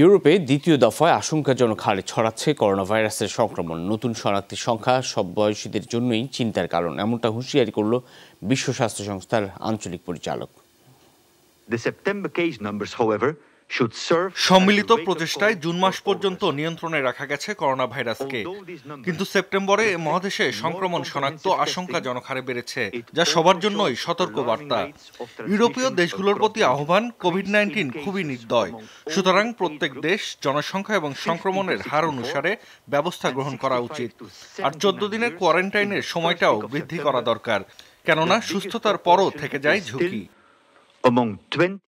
ইউরোপে দ্বিতীয় দফায় আশঙ্কাজনক হারে ছড়াচ্ছে করোনা ভাইরাসের সংক্রমণ। নতুন শনাক্তের সংখ্যা সব বয়সীদের জন্যই চিন্তার কারণ এমনটা হুঁশিয়ারি করল বিশ্ব স্বাস্থ্য সংস্থার আঞ্চলিক পরিচালক। The September case numbers, however, সম্মিলিত প্রচেষ্টায় জুন মাস পর্যন্ত নিয়ন্ত্রণে রাখা গেছে করোনা ভাইরাসকে কিন্তু সেপ্টেম্বরে মহাদেশে সংক্রমণ শনাক্ত আশঙ্কাজনক হারে বেড়েছে যা সবার জন্যই সতর্ক বার্তা। ইউরোপীয় দেশগুলোর প্রতি আহ্বান কোভিড নাইন্টিন খুবই নির্দয়। সুতরাং প্রত্যেক দেশ জনসংখ্যা এবং সংক্রমণের হার অনুসারে ব্যবস্থা গ্রহণ করা উচিত। আর চোদ্দ দিনের কোয়ারেন্টাইনের সময়টাও বৃদ্ধি করা দরকার। কেননা সুস্থতার পরও থেকে যায় ঝুঁকি। among 20